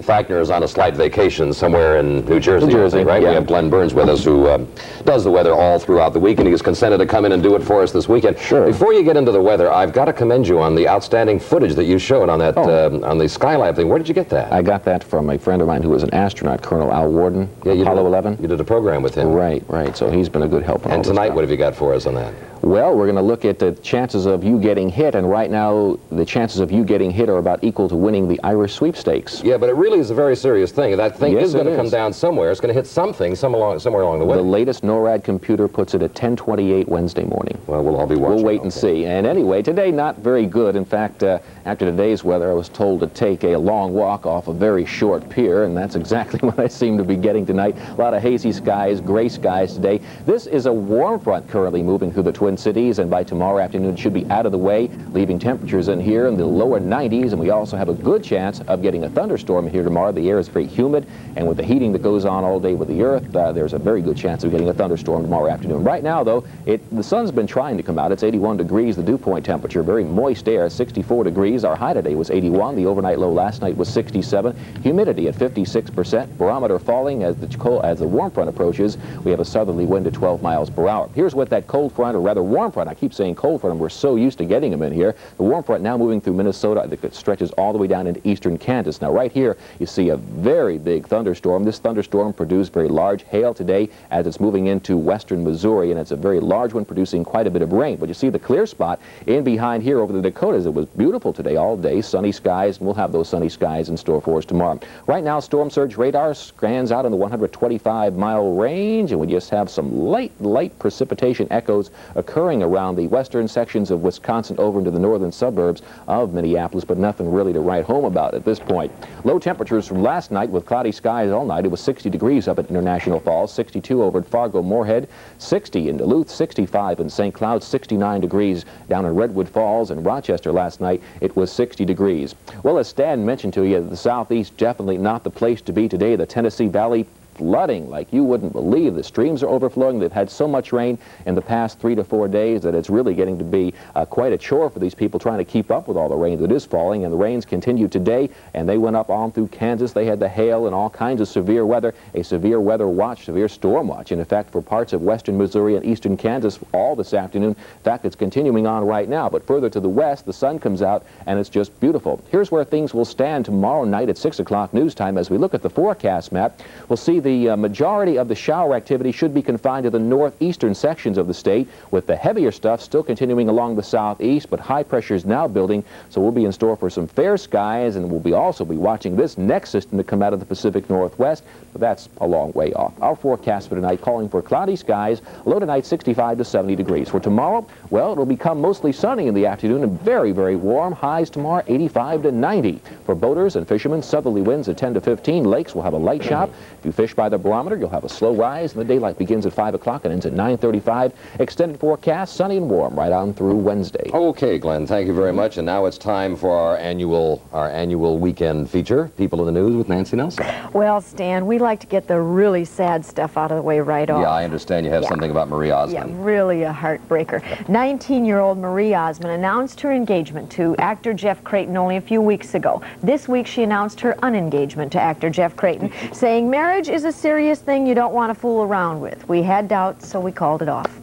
Eichner is on a slight vacation somewhere in New Jersey, New Jersey, right? yeah. We have Glenn Burns with us who um, does the weather all throughout the week, and he's consented to come in and do it for us this weekend. Sure. Before you get into the weather, I've got to commend you on the outstanding footage that you showed on that Oh. um, on the Skylab thing. Where did you get that? I got that from a friend of mine who was an astronaut, Colonel Al Worden, you Apollo did, 11. You did a program with him. Right, right. So he's been a good help. And tonight, what have you got for us on that? Well, we're going to look at the chances of you getting hit, and right now the chances of you getting hit are about equal to winning the Irish sweepstakes. Yeah, but it really is a very serious thing. That thing Yes, is going to come down somewhere. It's going to hit something some along, somewhere along the way. The latest NORAD computer puts it at 1028 Wednesday morning. well, we'll all be watching. We'll wait and see. And anyway, today not very good. In fact, uh, after today's weather, I was told to take a long walk off a very short pier, and that's exactly what I seem to be getting tonight. A lot of hazy skies, gray skies today. This is a warm front currently moving through the Twin Cities, and by tomorrow afternoon it should be out of the way, leaving temperatures in here in the lower 90s, and we also have a good chance of getting a thunderstorm here tomorrow. The air is very humid, and with the heating that goes on all day with the earth, uh, there's a very good chance of getting a thunderstorm tomorrow afternoon. Right now, though, it, the sun's been trying to come out. It's 81 degrees, the dew point temperature, very moist air, 64 degrees. Our high today was 81. The overnight low last night was 67. Humidity at 56%. Barometer falling as the, as the warm front approaches. We have a southerly wind at 12 miles per hour. Here's what that cold front, or rather warm front, I keep saying cold front, and we're so used to getting them in here. The warm front now moving through Minnesota that stretches all the way down into eastern Kansas. Now, right here, you see a very big thunderstorm. This thunderstorm produced very large hail today as it's moving into western Missouri, and it's a very large one producing quite a bit of rain. But you see the clear spot in behind here over the Dakotas. It was beautiful today all day, sunny skies, and we'll have those sunny skies in store for us tomorrow. Right now, storm surge radar scans out in the 125 mile range, and we just have some light, light precipitation echoes occurring around the western sections of Wisconsin over into the northern suburbs of Minneapolis, but nothing really to write home about at this point. Low temperatures from last night with cloudy skies all night. It was 60 degrees up at International Falls, 62 over at Fargo Moorhead, 60 in Duluth, 65 in St. Cloud, 69 degrees down in Redwood Falls and Rochester last night. It was 60 degrees. Well, as Stan mentioned to you, the southeast definitely not the place to be today. The Tennessee Valley flooding like you wouldn't believe. The streams are overflowing. They've had so much rain in the past three to four days that it's really getting to be uh, quite a chore for these people trying to keep up with all the rain that is falling. And the rains continue today, and they went up on through Kansas. They had the hail and all kinds of severe weather, a severe weather watch, severe storm watch, in effect, for parts of western Missouri and eastern Kansas all this afternoon. In fact, it's continuing on right now. But further to the west, the sun comes out, and it's just beautiful. Here's where things will stand tomorrow night at 6 o'clock news time. As we look at the forecast map, we'll see the uh, majority of the shower activity should be confined to the northeastern sections of the state, with the heavier stuff still continuing along the southeast, but high pressure is now building, so we'll be in store for some fair skies, and we'll be also be watching this next system to come out of the Pacific Northwest, but that's a long way off. Our forecast for tonight calling for cloudy skies, low tonight 65 to 70 degrees. For tomorrow, well, it'll become mostly sunny in the afternoon and very, very warm. Highs tomorrow 85 to 90. For boaters and fishermen, southerly winds at 10 to 15. Lakes will have a light shop. If you fish by the barometer, you'll have a slow rise, and the daylight begins at 5 o'clock and ends at 9.35. Extended forecast, sunny and warm right on through Wednesday. Okay, Glenn, thank you very much. And now it's time for our annual our annual weekend feature, People in the News with Nancy Nelson. Well, Stan, we like to get the really sad stuff out of the way right off. Yeah, I understand you have Yeah. something about Marie Osmond. Yeah, really a heartbreaker. 19-year-old Marie Osmond announced her engagement to actor Jeff Creighton only a few weeks ago. This week she announced her unengagement to actor Jeff Creighton, saying marriage is a serious thing you don't want to fool around with. We had doubts, so we called it off.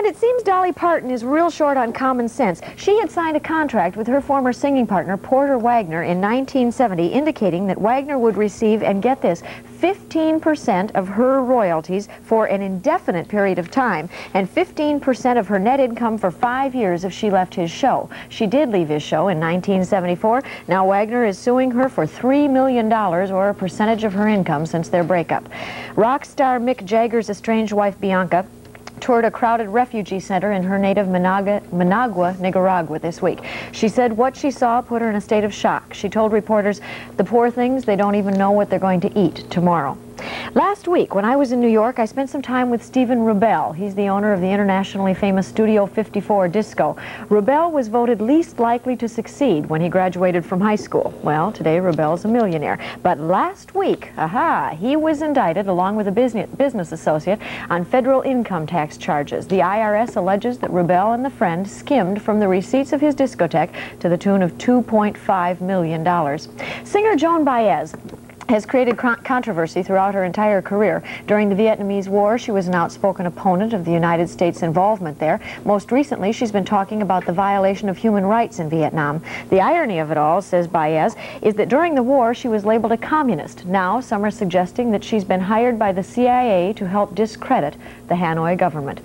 And it seems Dolly Parton is real short on common sense. She had signed a contract with her former singing partner, Porter Wagoner, in 1970, indicating that Wagoner would receive, and get this, 15% of her royalties for an indefinite period of time, and 15% of her net income for five years if she left his show. She did leave his show in 1974. Now Wagoner is suing her for $3 million, or a percentage of her income since their breakup. Rock star Mick Jagger's estranged wife, Bianca, toured a crowded refugee center in her native Managua, Managua, Nicaragua this week. She said what she saw put her in a state of shock. She told reporters, the poor things, they don't even know what they're going to eat tomorrow. Last week, when I was in New York, I spent some time with Stephen Rubell. He's the owner of the internationally famous Studio 54 Disco. Rubell was voted least likely to succeed when he graduated from high school. Well, today Rubell's a millionaire. But last week, aha, he was indicted along with a business, associate on federal income tax charges. The IRS alleges that Rubell and the friend skimmed from the receipts of his discotheque to the tune of $2.5 million. Singer Joan Baez has created controversy throughout her entire career. During the Vietnamese War, she was an outspoken opponent of the United States' involvement there. Most recently, she's been talking about the violation of human rights in Vietnam. The irony of it all, says Baez, is that during the war, she was labeled a communist. Now, some are suggesting that she's been hired by the CIA to help discredit the Hanoi government.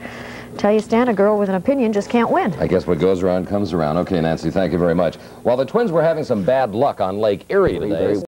Tell you, Stan, a girl with an opinion just can't win. I guess what goes around comes around. Okay, Nancy, thank you very much. While the Twins were having some bad luck on Lake Erie today...